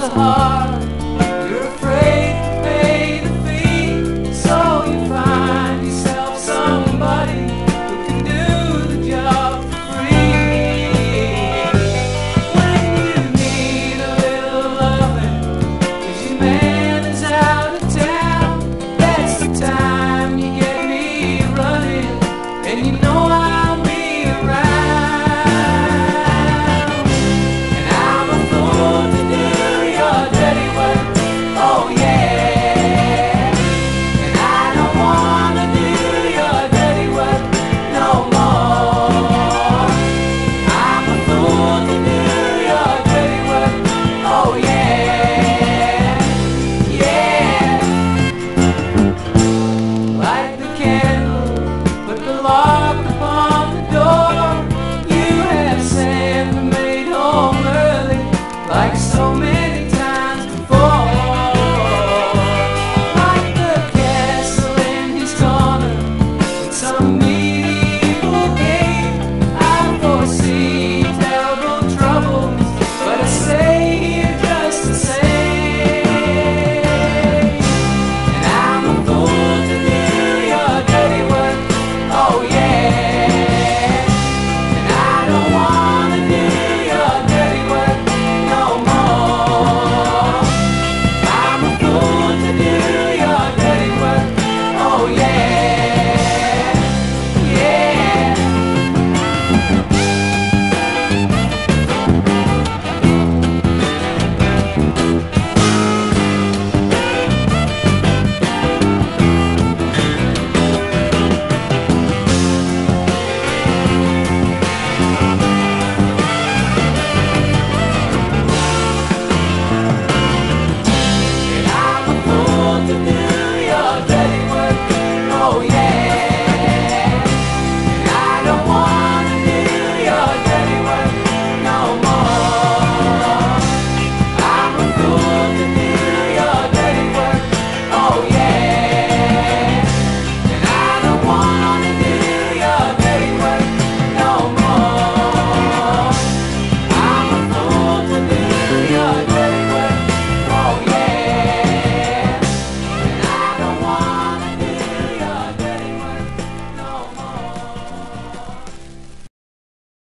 a heart.